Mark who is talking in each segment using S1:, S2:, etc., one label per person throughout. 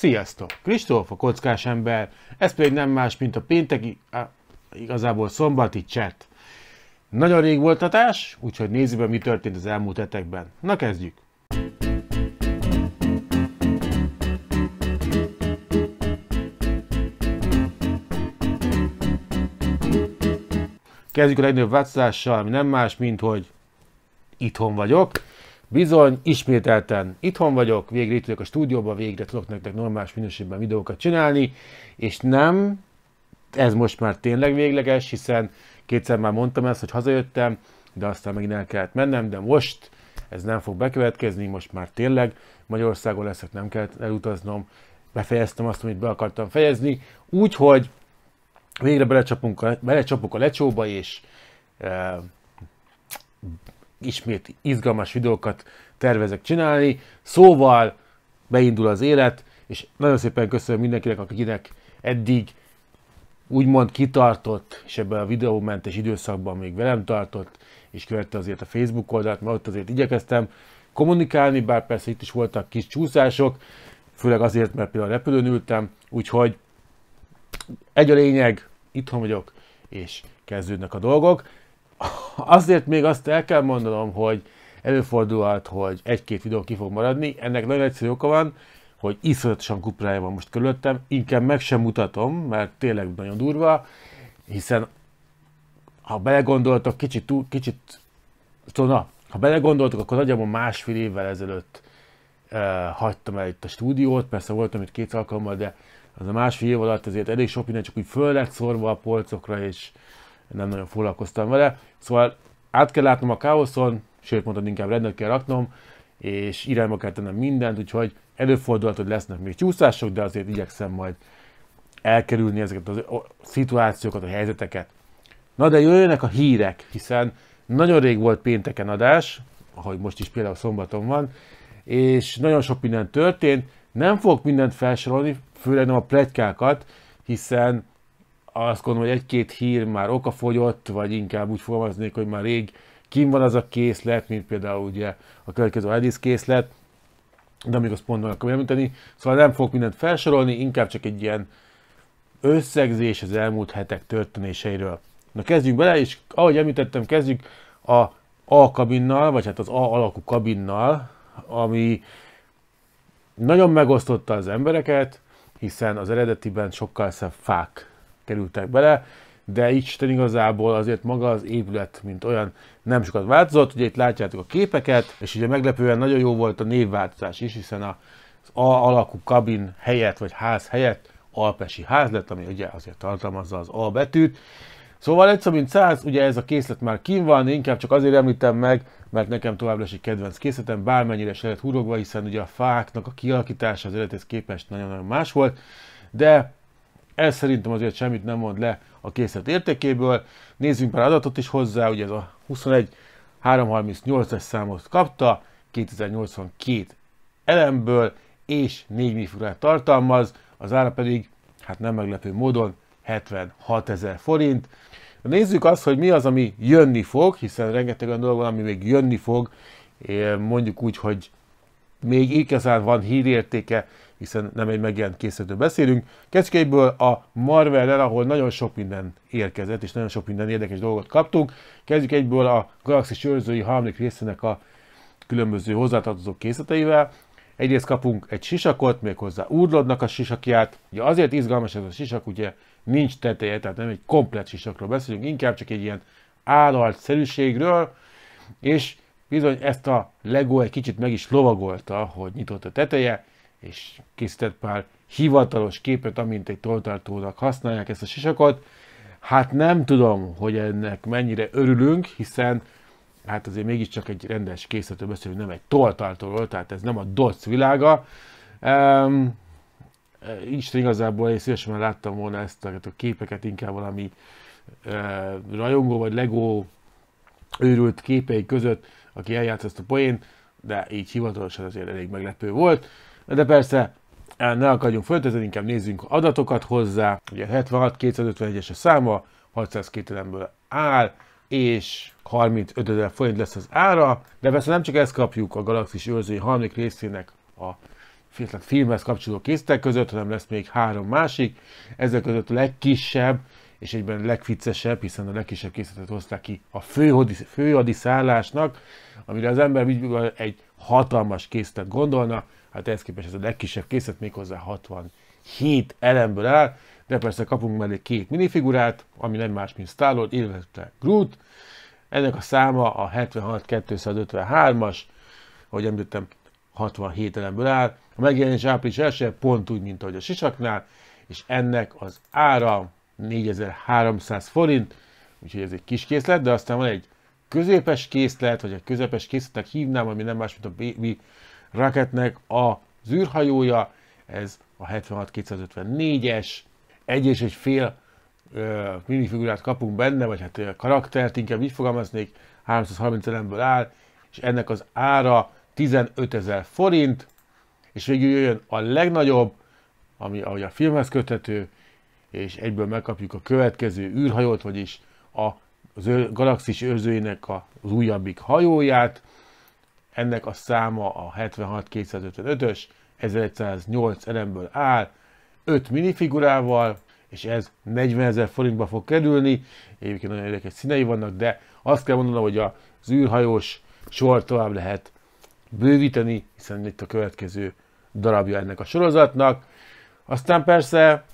S1: Sziasztok! Kristóf, a kockás ember, ez pedig nem más, mint a pénteki, á, igazából szombati chat. Nagyon rég volt tatás, úgyhogy nézzük be, mi történt az elmúlt hetekben. Na kezdjük! Kezdjük a legnagyobb változással, ami nem más, mint hogy itthon vagyok. Bizony, ismételten itthon vagyok, végre itt vagyok a stúdióban, végre tudok nektek normális minőségben videókat csinálni, és nem, ez most már tényleg végleges, hiszen kétszer már mondtam ezt, hogy hazajöttem, de aztán megint el kellett mennem, de most ez nem fog bekövetkezni, most már tényleg Magyarországon leszek, nem kell elutaznom, befejeztem azt, amit be akartam fejezni, úgyhogy végre belecsapunk a, belecsapok a lecsóba, és e, ismét izgalmas videókat tervezek csinálni. Szóval beindul az élet, és nagyon szépen köszönöm mindenkinek, akinek eddig úgymond kitartott, és ebben a videómentes időszakban még velem tartott, és követte azért a Facebook oldalt, mert ott azért igyekeztem kommunikálni, bár persze itt is voltak kis csúszások, főleg azért, mert például repülőn ültem, úgyhogy egy a lényeg, itthon vagyok, és kezdődnek a dolgok. Azért még azt el kell mondanom, hogy előfordulhat, hogy egy-két videó ki fog maradni. Ennek nagyon egyszerű oka van, hogy iszonyatosan kuprája van most körülöttem. Inkább meg sem mutatom, mert tényleg nagyon durva, hiszen ha belegondoltok, kicsit, túl, kicsit, na, ha belegondoltok, akkor nagyjából másfél évvel ezelőtt uh, hagytam el itt a stúdiót, persze voltam itt két alkalommal, de az a másfél év alatt azért elég sok minden csak úgy föl lett szorva a polcokra, és nem nagyon foglalkoztam vele. Szóval át kell látnom a káoszon, sőt mondod, inkább rendet kell raknom, és irányba kell tennem mindent, úgyhogy előfordulhat, hogy lesznek még csúszások, de azért igyekszem majd elkerülni ezeket a szituációkat, a helyzeteket. Na de jöjjenek a hírek, hiszen nagyon rég volt pénteken adás, ahogy most is például szombaton van, és nagyon sok minden történt. Nem fogok mindent felsorolni, főleg nem a plegykákat, hiszen azt gondolom, hogy egy-két hír már okafogyott, vagy inkább úgy fogalmaznék, hogy már rég kim van az a készlet, mint például ugye a következő Edis készlet, de még azt meg akarom említeni. Szóval nem fogok mindent felsorolni, inkább csak egy ilyen összegzés az elmúlt hetek történéseiről. Na kezdjünk bele, és ahogy említettem, kezdjük a A kabinnal, vagy hát az A alakú kabinnal, ami nagyon megosztotta az embereket, hiszen az eredetiben sokkal szebb fák kerültek bele, de Isten igazából azért maga az épület, mint olyan nem sokat változott. Ugye itt látjátok a képeket, és ugye meglepően nagyon jó volt a névváltozás is, hiszen az A alakú kabin helyett, vagy ház helyett alpesi ház lett, ami ugye azért tartalmazza az A betűt. Szóval egyszer mint száz, ugye ez a készlet már kim van, inkább csak azért említem meg, mert nekem továbbra is egy kedvenc készletem, bármennyire se lett hurogva, hiszen ugye a fáknak a kialakítása az eredethez képest nagyon-nagyon más volt, de ez szerintem azért semmit nem mond le a készlet értékéből. Nézzünk pár adatot is hozzá, ugye ez a 21 338-as számot kapta, 2082 elemből, és 4 mifurát tartalmaz, az ára pedig, hát nem meglepő módon, 76 ezer forint. Nézzük azt, hogy mi az, ami jönni fog, hiszen rengeteg olyan dolog van, ami még jönni fog, mondjuk úgy, hogy még igazán van hírértéke, hiszen nem egy megjelent készítő beszélünk. Kezdjük egyből a Marvel-el, ahol nagyon sok minden érkezett, és nagyon sok minden érdekes dolgot kaptunk. Kezdjük egyből a Galaxy őrzői harmadik részének a különböző hozzátartozó készleteivel. Egyrészt kapunk egy sisakot, méghozzá úrlodnak a sisakját. Ugye azért izgalmas ez a sisak, ugye nincs teteje, tehát nem egy komplet sisakról beszélünk, inkább csak egy ilyen állaltszerűségről, és bizony ezt a Lego egy kicsit meg is lovagolta, hogy nyitott a teteje, és készített pár hivatalos képet, amint egy toltartónak használják ezt a sisakot. Hát nem tudom, hogy ennek mennyire örülünk, hiszen hát azért mégiscsak egy rendes készítő beszélünk, nem egy toltartóról, tehát ez nem a doc világa. Um, Isten igazából én szívesen láttam volna ezt a, a képeket, inkább valami uh, rajongó vagy Lego őrült képei között, aki eljátszott ezt a poént, de így hivatalosan azért elég meglepő volt. De persze ne akadjunk föltezni, inkább nézzünk adatokat hozzá. Ugye 76 251-es a száma, 602 elemből áll, és 35 ezer forint lesz az ára, de persze nem csak ezt kapjuk a Galaxis őrzői harmadik részének a filmhez kapcsolódó készletek között, hanem lesz még három másik. Ezek között a legkisebb és egyben legviccesebb, hiszen a legkisebb készletet hozták ki a főhadi, főhadi szállásnak, amire az ember egy hatalmas készlet gondolna, hát ehhez képest ez a legkisebb készlet méghozzá 67 elemből áll, de persze kapunk mellé két minifigurát, ami nem más, mint Star-Lord, illetve Groot. Ennek a száma a 76253-as, ahogy említettem, 67 elemből áll. A megjelenés április 1 pont úgy, mint ahogy a sisaknál, és ennek az ára 4300 forint, úgyhogy ez egy kis készlet, de aztán van egy középes készlet, vagy egy közepes készletnek hívnám, ami nem más, mint a Baby Rocketnek a űrhajója, ez a 76254-es, egy és egy fél uh, minifigurát kapunk benne, vagy hát uh, karaktert, inkább így fogalmaznék, 330 elemből áll, és ennek az ára 15 ezer forint, és végül jön a legnagyobb, ami ahogy a filmhez köthető, és egyből megkapjuk a következő űrhajót, vagyis a az galaxis őrzőjének az újabbik hajóját. Ennek a száma a 76255-ös, 1108 elemből áll, 5 minifigurával, és ez 40 ezer forintba fog kerülni. Egyébként nagyon érdekes színei vannak, de azt kell mondanom, hogy az űrhajós sor tovább lehet bővíteni, hiszen itt a következő darabja ennek a sorozatnak. Aztán persze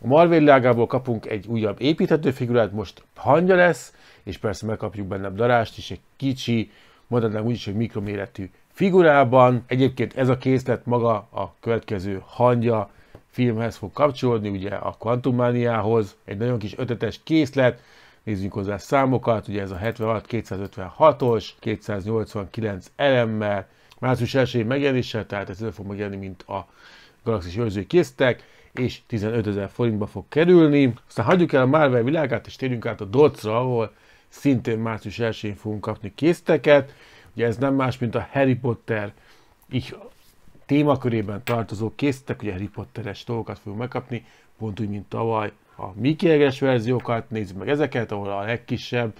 S1: a Marvel világából kapunk egy újabb építhető figurát, most hangya lesz, és persze megkapjuk benne darást is, egy kicsi, mondanám úgyis, hogy mikroméretű figurában. Egyébként ez a készlet maga a következő hangya filmhez fog kapcsolódni, ugye a Quantumaniához, egy nagyon kis ötetes készlet, nézzünk hozzá számokat, ugye ez a 76 256-os, 289 elemmel, március 1 megjelenéssel, tehát ez fog megjelenni, mint a Galaxis őrzői késztek, és 15 ezer forintba fog kerülni. Aztán hagyjuk el a Marvel világát, és térjünk át a Dotsra, ahol szintén március 1-én fogunk kapni készteket. Ugye ez nem más, mint a Harry Potter így témakörében tartozó késztek, ugye Harry Potteres dolgokat fogunk megkapni, pont úgy, mint tavaly a Mickey verziókat, nézzük meg ezeket, ahol a legkisebb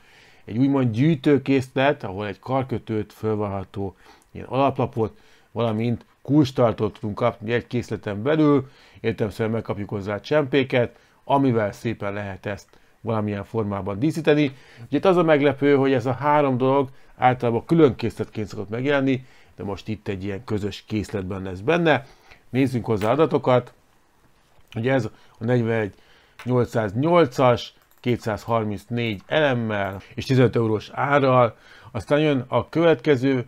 S1: egy úgymond gyűjtőkészlet, ahol egy karkötőt fölvallható ilyen alaplapot, valamint kulcstartót tudunk kapni egy készleten belül, értelemszerűen megkapjuk hozzá a csempéket, amivel szépen lehet ezt valamilyen formában díszíteni. Ugye itt az a meglepő, hogy ez a három dolog általában külön készletként szokott megjelenni, de most itt egy ilyen közös készletben lesz benne. Nézzünk hozzá adatokat. Ugye ez a 41 808-as, 234 elemmel és 15 eurós árral. Aztán jön a következő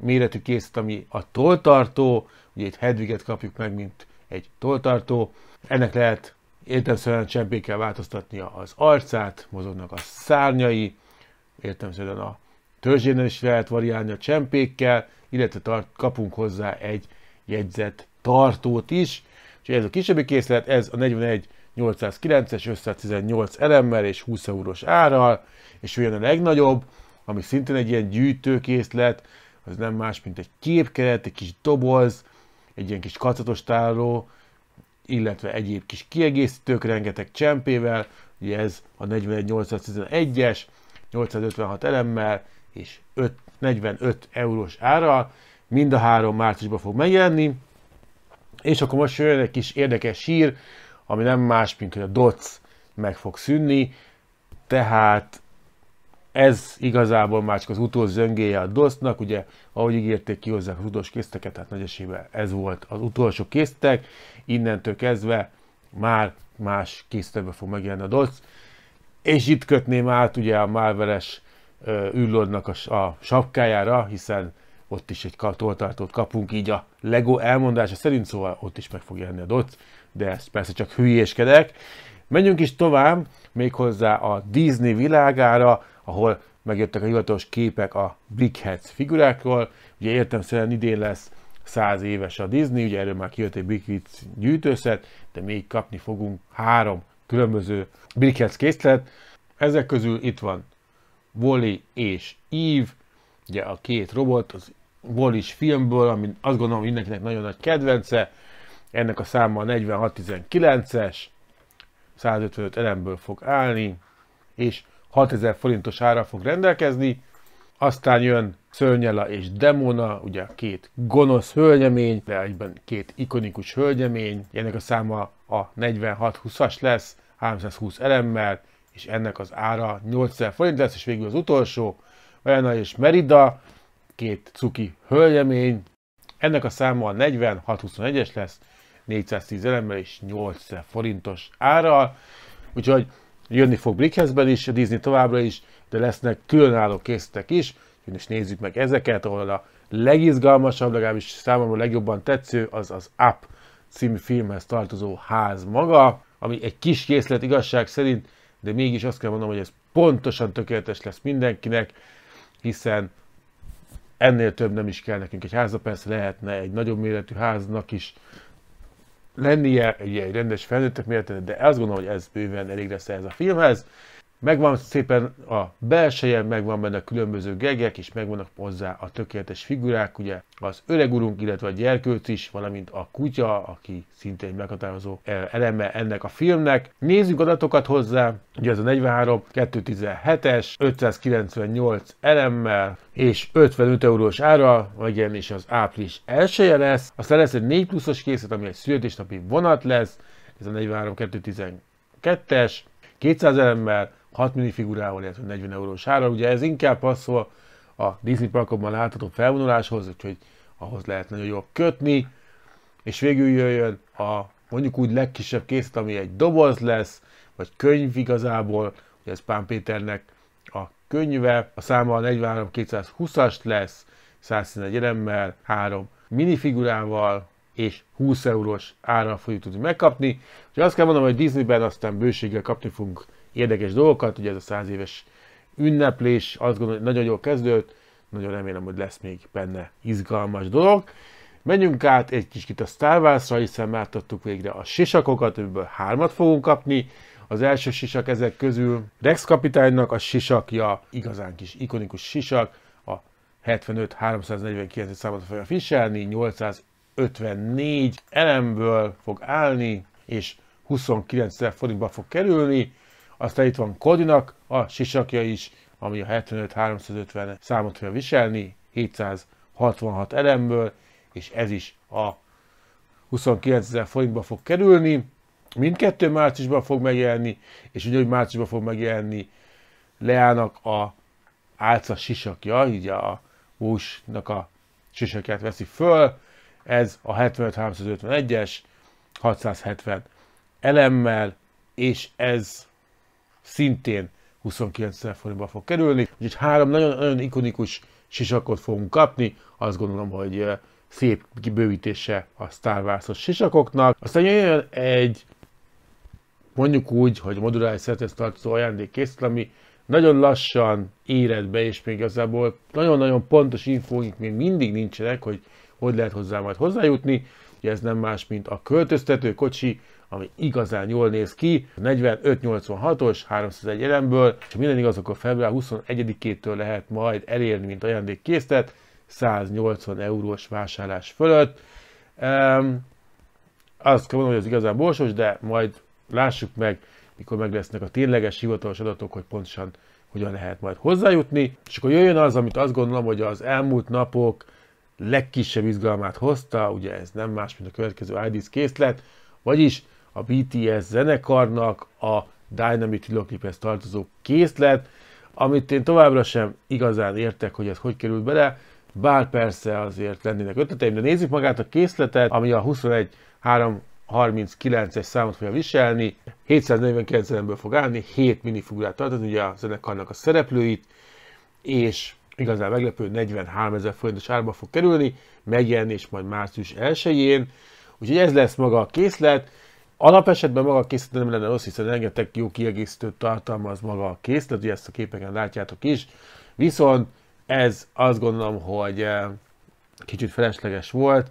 S1: méretű készlet, ami a toltartó, ugye itt Hedviget kapjuk meg, mint egy toltartó. Ennek lehet értelmszerűen csempékkel változtatni az arcát, mozognak a szárnyai, értelmszerűen a törzsénen is lehet variálni a csempékkel, illetve tart, kapunk hozzá egy jegyzet tartót is. Úgyhogy ez a kisebbi készlet, ez a 41 809-es 518 elemmel és 20 eurós árral, és olyan a legnagyobb, ami szintén egy ilyen gyűjtőkészlet, az nem más, mint egy képkeret, egy kis doboz, egy ilyen kis kacatos tároló, illetve egyéb kis kiegészítők, rengeteg csempével, ugye ez a 41811-es, 856 elemmel és 5, 45 eurós árral, mind a három márciusban fog megjelenni, és akkor most jön egy kis érdekes sír, ami nem más, mint hogy a DOC meg fog szűnni, tehát ez igazából már csak az utolsó zöngéje a DOS-nak, ugye ahogy ígérték ki hozzá az utolsó készteket, tehát nagy esélyben ez volt az utolsó késztek, innentől kezdve már más készletekbe fog megjelenni a DOS, és itt kötném át ugye a Malveres űrlordnak a, a sapkájára, hiszen ott is egy toltartót kapunk, így a Lego elmondása szerint, szóval ott is meg fog jelenni a DOC, de ezt persze csak hülyéskedek. Menjünk is tovább, méghozzá a Disney világára, ahol megjöttek a hivatalos képek a Brickheads figurákról. Ugye értemszerűen idén lesz 100 éves a Disney, ugye erről már kijött egy Brickheads gyűjtőszet, de még kapni fogunk három különböző Brickheads készlet. Ezek közül itt van Wally és Eve, ugye a két robot, az wall filmből, ami azt gondolom mindenkinek nagyon nagy kedvence, ennek a száma a 4619-es, 155 elemből fog állni, és 6000 forintos ára fog rendelkezni, aztán jön Szörnyela és Demona, ugye két gonosz hölgyemény, de egyben két ikonikus hölgyemény. Ennek a száma a 46-20-as lesz, 320 elemmel, és ennek az ára 8000 forint lesz, és végül az utolsó, Vajana és Merida, két cuki hölgyemény, ennek a száma a 4621 es lesz, 410 elemmel és 8000 forintos árral, úgyhogy jönni fog Brickhouse-ben is, a Disney továbbra is, de lesznek különálló készletek is, és nézzük meg ezeket, ahol a legizgalmasabb, legalábbis számomra legjobban tetsző, az az Up című filmhez tartozó ház maga, ami egy kis készlet igazság szerint, de mégis azt kell mondanom, hogy ez pontosan tökéletes lesz mindenkinek, hiszen ennél több nem is kell nekünk egy házba, persze lehetne egy nagyobb méretű háznak is lennie, egy, egy rendes felnőttek méretű, de azt gondolom, hogy ez bőven elég lesz ez a filmhez. Megvan szépen a belseje, megvan benne különböző gegek, és megvannak hozzá a tökéletes figurák, ugye az öreg urunk, illetve a gyerkőc is, valamint a kutya, aki szintén egy meghatározó eleme ennek a filmnek. Nézzük adatokat hozzá, ugye ez a 43 217-es, 598 elemmel, és 55 eurós ára, és az április elsője lesz. Aztán lesz egy 4 pluszos készlet, ami egy születésnapi vonat lesz, ez a 43 212-es, 200 elemmel, 6 minifigurával, illetve 40 eurós ára. Ugye ez inkább passzol a Disney parkokban látható felvonuláshoz, úgyhogy ahhoz lehet nagyon jól kötni, és végül jöjjön a mondjuk úgy legkisebb készlet, ami egy doboz lesz, vagy könyv igazából, ugye ez Pán Péternek a könyve, a száma a 43220-as lesz, 111 elemmel, 3 minifigurával, és 20 eurós ára fogjuk tudni megkapni. Úgyhogy azt kell mondanom, hogy Disneyben aztán bőséggel kapni fogunk érdekes dolgokat, ugye ez a száz éves ünneplés, azt gondolom, hogy nagyon jól kezdődött, nagyon remélem, hogy lesz még benne izgalmas dolog. Menjünk át egy kicsit a Star Wars-ra, hiszen már végre a sisakokat, amiből hármat fogunk kapni. Az első sisak ezek közül Rex kapitánynak a sisakja, igazán kis ikonikus sisak, a 75-349 számot fogja viselni, 854 elemből fog állni, és 29 forintba fog kerülni. Aztán itt van Kodinak a sisakja is, ami a 75-350 számot fogja viselni, 766 elemből, és ez is a 29 ezer forintba fog kerülni. Mindkettő márciusban fog megjelenni, és ugyanúgy márciusban fog megjelenni Leának a álca sisakja, így a húsnak a sisakját veszi föl. Ez a 75-351-es, 670 elemmel, és ez szintén 29 ezer forintba fog kerülni. Úgyhogy három nagyon-nagyon ikonikus sisakot fogunk kapni. Azt gondolom, hogy eh, szép kibővítése a Star Wars-os sisakoknak. Aztán jön egy mondjuk úgy, hogy modulális szeretethez tartozó ajándékkészlet, ami nagyon lassan éred be, és még igazából nagyon-nagyon pontos infóink még mindig nincsenek, hogy hogy lehet hozzá majd hozzájutni. Ugye ez nem más, mint a költöztető kocsi, ami igazán jól néz ki. 4586-os, 301 elemből, és minden igaz, akkor február 21-től lehet majd elérni, mint ajándékkészlet, 180 eurós vásárlás fölött. Um, azt kell mondani, hogy ez igazán borsos, de majd lássuk meg, mikor meg lesznek a tényleges hivatalos adatok, hogy pontosan hogyan lehet majd hozzájutni. És akkor jöjjön az, amit azt gondolom, hogy az elmúlt napok legkisebb izgalmát hozta, ugye ez nem más, mint a következő IDs készlet, vagyis a BTS zenekarnak a Dynamite videokliphez tartozó készlet, amit én továbbra sem igazán értek, hogy ez hogy került bele, bár persze azért lennének ötleteim, de nézzük magát a készletet, ami a 21 339-es számot fogja viselni, 749 ezenből fog állni, 7 minifigurát tartozni, ugye a zenekarnak a szereplőit, és igazán meglepő 43 ezer forintos árba fog kerülni, megjelenés majd március 1-én, úgyhogy ez lesz maga a készlet, Alapesetben maga a készlet nem lenne rossz, hiszen rengeteg jó kiegészítőt tartalmaz maga a készlet, ugye ezt a képeken látjátok is. Viszont ez azt gondolom, hogy eh, kicsit felesleges volt.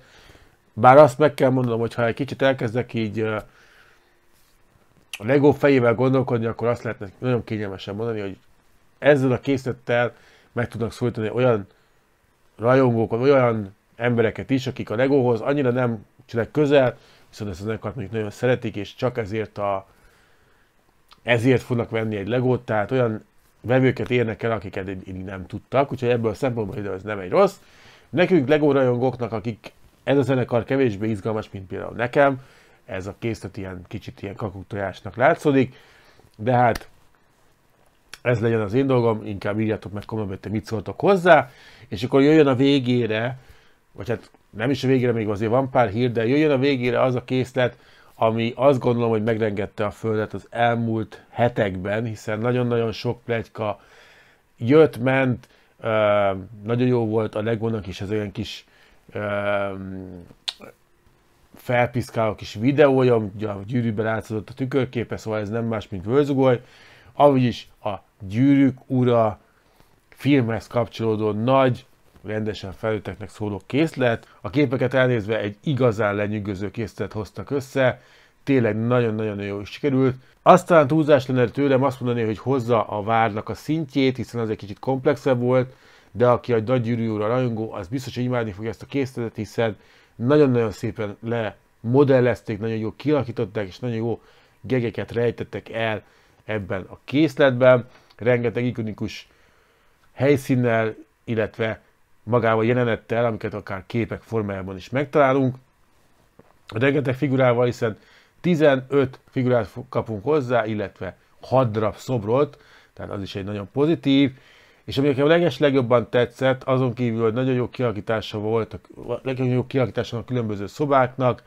S1: Bár azt meg kell mondanom, hogy ha egy kicsit elkezdek így eh, a Lego fejével gondolkodni, akkor azt lehetne nagyon kényelmesen mondani, hogy ezzel a készlettel meg tudnak szólítani olyan rajongókat, olyan embereket is, akik a Legóhoz annyira nem csinálják közel, viszont ezt a zenekart mondjuk nagyon szeretik, és csak ezért a ezért fognak venni egy legót, tehát olyan vevőket érnek el, akiket eddig nem tudtak, úgyhogy ebből a szempontból ez nem egy rossz. Nekünk Lego rajongóknak, akik ez a zenekar kevésbé izgalmas, mint például nekem, ez a készlet ilyen kicsit ilyen kakuktojásnak látszódik, de hát ez legyen az én dolgom, inkább írjátok meg kommentben, hogy mit szóltok hozzá, és akkor jöjjön a végére, vagy hát nem is a végére, még azért van pár hír, de jöjjön a végére az a készlet, ami azt gondolom, hogy megrengette a Földet az elmúlt hetekben, hiszen nagyon-nagyon sok plegyka jött, ment, nagyon jó volt a Legónak is ez olyan kis felpiszkáló kis videója, ugye a gyűrűben látszott a tükörképe, szóval ez nem más, mint völzugoly, ahogy is a Gyűrűk Ura filmhez kapcsolódó nagy, rendesen felülteknek szóló készlet. A képeket elnézve egy igazán lenyűgöző készlet hoztak össze, tényleg nagyon-nagyon jó is sikerült. Aztán túlzás lenne tőlem azt mondani, hogy hozza a várnak a szintjét, hiszen az egy kicsit komplexebb volt, de aki a nagy gyűrű úrra rajongó, az biztos, hogy imádni fogja ezt a készletet, hiszen nagyon-nagyon szépen lemodellezték, nagyon jó kialakították, és nagyon jó gegeket rejtettek el ebben a készletben. Rengeteg ikonikus helyszínnel, illetve magával jelenettel, amiket akár képek formájában is megtalálunk. Rengeteg figurával, hiszen 15 figurát kapunk hozzá, illetve 6 darab szobrot, tehát az is egy nagyon pozitív. És ami nekem leges legjobban tetszett, azon kívül, hogy nagyon jó kialakítása volt, a legjobb kialakítása a különböző szobáknak,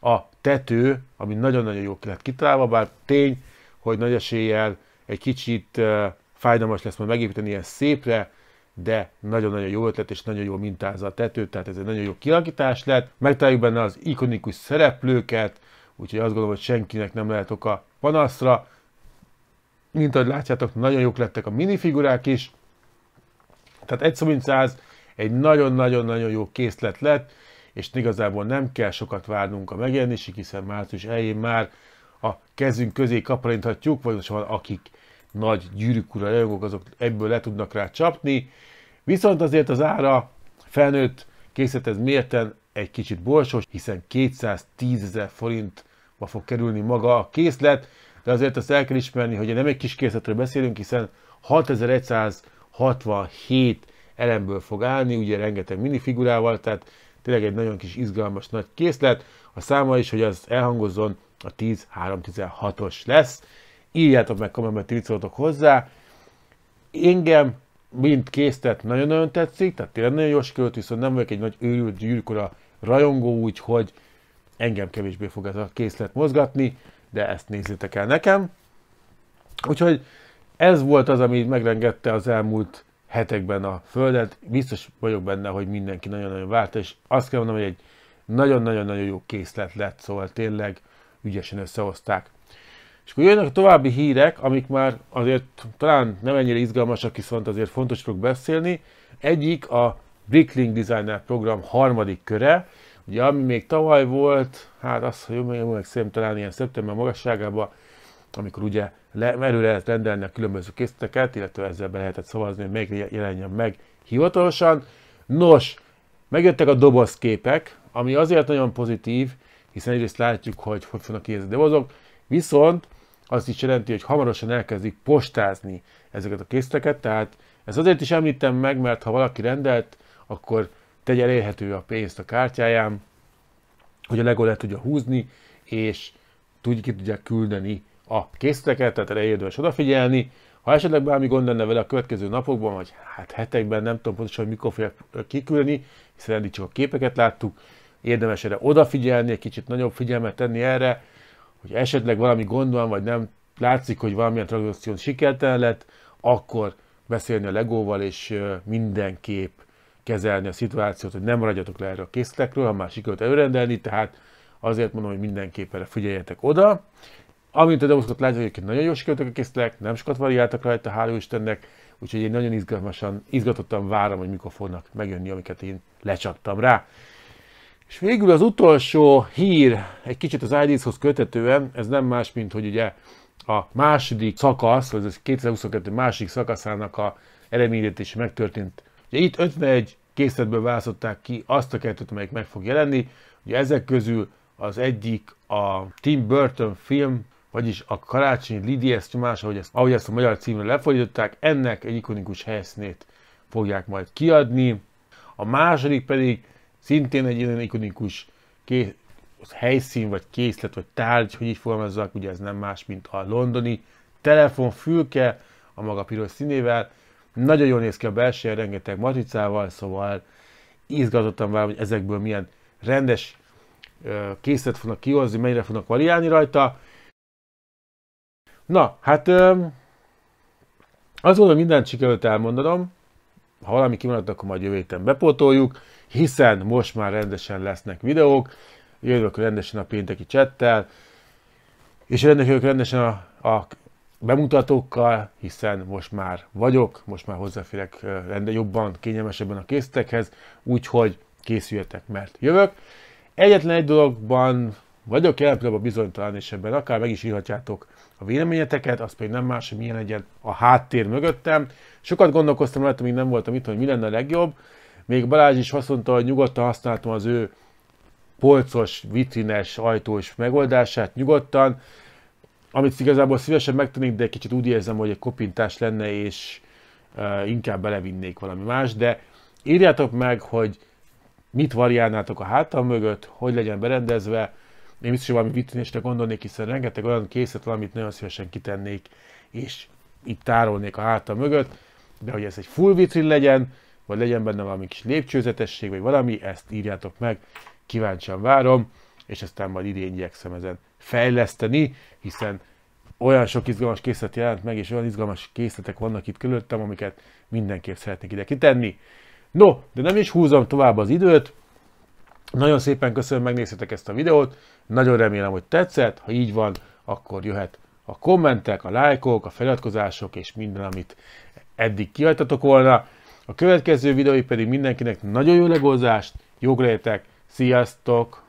S1: a tető, ami nagyon-nagyon jó lett kitalálva, bár tény, hogy nagy eséllyel egy kicsit fájdalmas lesz majd megépíteni ilyen szépre, de nagyon-nagyon jó ötlet és nagyon jó mintázza a tetőt, tehát ez egy nagyon jó kialakítás lett. Megtaláljuk benne az ikonikus szereplőket, úgyhogy azt gondolom, hogy senkinek nem lehet oka panaszra. Mint ahogy látjátok, nagyon jók lettek a minifigurák is. Tehát egy szó mint száz, egy nagyon-nagyon-nagyon jó készlet lett, és igazából nem kell sokat várnunk a megjelenésig, hiszen március elején már a kezünk közé kaparinthatjuk, vagy van akik nagy gyűrűk ura rajongók, azok ebből le tudnak rá csapni. Viszont azért az ára felnőtt készlethez mérten egy kicsit borsos, hiszen 210 ezer forintba fog kerülni maga a készlet, de azért azt el kell ismerni, hogy nem egy kis készletről beszélünk, hiszen 6167 elemből fog állni, ugye rengeteg minifigurával, tehát tényleg egy nagyon kis izgalmas nagy készlet. A száma is, hogy az elhangozzon, a 10-3-16-os lesz. Írjátok meg kommentben, ti szóltok hozzá. Engem mint készlet nagyon-nagyon tetszik, tehát tényleg nagyon jó sikerült, viszont nem vagyok egy nagy őrült gyűrűkora rajongó, úgyhogy engem kevésbé fog ez a készlet mozgatni, de ezt nézzétek el nekem. Úgyhogy ez volt az, ami megrengette az elmúlt hetekben a Földet. Biztos vagyok benne, hogy mindenki nagyon-nagyon várta, és azt kell mondanom, hogy egy nagyon-nagyon-nagyon jó készlet lett, szóval tényleg ügyesen összehozták. És akkor jönnek a további hírek, amik már azért talán nem ennyire izgalmasak, viszont azért fontos fogok beszélni. Egyik a Bricklink Designer program harmadik köre, ugye ami még tavaly volt, hát azt, hogy jól meg talán ilyen szeptember magasságában, amikor ugye le, előre lehet rendelni a különböző készleteket, illetve ezzel be lehetett szavazni, hogy még jelenjen meg hivatalosan. Nos, megjöttek a dobozképek, ami azért nagyon pozitív, hiszen egyrészt látjuk, hogy hogy fognak ki a dobozok, viszont azt is jelenti, hogy hamarosan elkezdik postázni ezeket a készleteket, tehát ez azért is említem meg, mert ha valaki rendelt, akkor tegye elérhető a pénzt a kártyáján, hogy a Lego le tudja húzni, és tudj, ki tudják küldeni a készleteket, tehát erre érdemes odafigyelni. Ha esetleg bármi gond lenne vele a következő napokban, vagy hát hetekben, nem tudom pontosan, hogy mikor fogják kiküldeni, hiszen eddig csak a képeket láttuk, érdemes erre odafigyelni, egy kicsit nagyobb figyelmet tenni erre, hogy esetleg valami gond van, vagy nem látszik, hogy valamilyen tranzakció sikertelen lett, akkor beszélni a Legóval, és mindenképp kezelni a szituációt, hogy nem maradjatok le erre a készletekről, ha már sikerült előrendelni, tehát azért mondom, hogy mindenképp erre figyeljetek oda. Amint a demoszkot látjuk, hogy nagyon jó sikerültek a készletek, nem sokat variáltak rajta, hála Istennek, úgyhogy én nagyon izgalmasan, izgatottan várom, hogy mikor fognak megjönni, amiket én lecsaptam rá. És végül az utolsó hír, egy kicsit az IDs-hoz kötetően, ez nem más, mint hogy ugye a második szakasz, vagy az 2022 második szakaszának a eredményítés megtörtént. Ugye itt 51 készletből választották ki azt a kettőt, amelyik meg fog jelenni. Ugye ezek közül az egyik a Tim Burton film vagyis a karácsonyi Lidies nyomás, ahogy ezt, ahogy ezt a magyar címre lefordították, ennek egy ikonikus helyszínét fogják majd kiadni. A második pedig szintén egy ilyen ikonikus ké- helyszín, vagy készlet, vagy tárgy, hogy így fogalmazzak, ugye ez nem más, mint a londoni telefonfülke a maga piros színével. Nagyon jól néz ki a belseje, rengeteg matricával, szóval izgatottan várom, hogy ezekből milyen rendes készlet fognak kihozni, mennyire fognak variálni rajta. Na, hát azt mondom, mindent sikerült elmondanom. Ha valami kimaradt, akkor majd jövő héten bepótoljuk, hiszen most már rendesen lesznek videók, jövök rendesen a pénteki csettel, és rendesen rendesen a, a bemutatókkal, hiszen most már vagyok, most már hozzáférek rende jobban, kényelmesebben a készletekhez, úgyhogy készüljetek, mert jövök. Egyetlen egy dologban vagyok jelen pillanatban bizonytalan, és ebben akár meg is írhatjátok a véleményeteket, az pedig nem más, hogy milyen legyen a háttér mögöttem. Sokat gondolkoztam rajta, még nem voltam itt, hogy mi lenne a legjobb. Még Balázs is azt mondta, hogy nyugodtan használtam az ő polcos, vitrines, ajtós megoldását nyugodtan, amit igazából szívesen megtennék, de kicsit úgy érzem, hogy egy kopintás lenne, és uh, inkább belevinnék valami más, de írjátok meg, hogy mit variálnátok a hátam mögött, hogy legyen berendezve. Én biztos, hogy valami vitrinésre gondolnék, hiszen rengeteg olyan készlet amit nagyon szívesen kitennék, és itt tárolnék a hátam mögött, de hogy ez egy full vitrin legyen, vagy legyen benne valami kis lépcsőzetesség, vagy valami, ezt írjátok meg, kíváncsian várom, és aztán majd idén igyekszem ezen fejleszteni, hiszen olyan sok izgalmas készlet jelent meg, és olyan izgalmas készletek vannak itt körülöttem, amiket mindenképp szeretnék ide kitenni. No, de nem is húzom tovább az időt. Nagyon szépen köszönöm, megnézhetek ezt a videót. Nagyon remélem, hogy tetszett. Ha így van, akkor jöhet a kommentek, a lájkok, a feliratkozások és minden, amit eddig kihagytatok volna. A következő videói pedig mindenkinek nagyon jó legolzást, jó sziasztok!